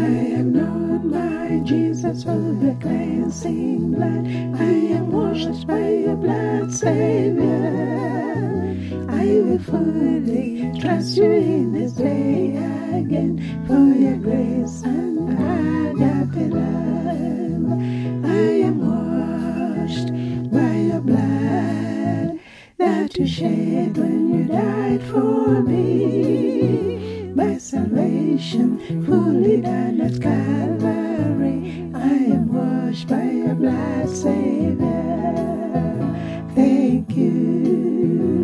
I have known my Jesus for the cleansing blood. I am washed by your blood, Savior. I will fully trust you in this day again for your grace and agape love. I am washed by your blood that you shed when you died for me. My salvation fully done at Calvary. I am washed by your blood, Savior. Thank you.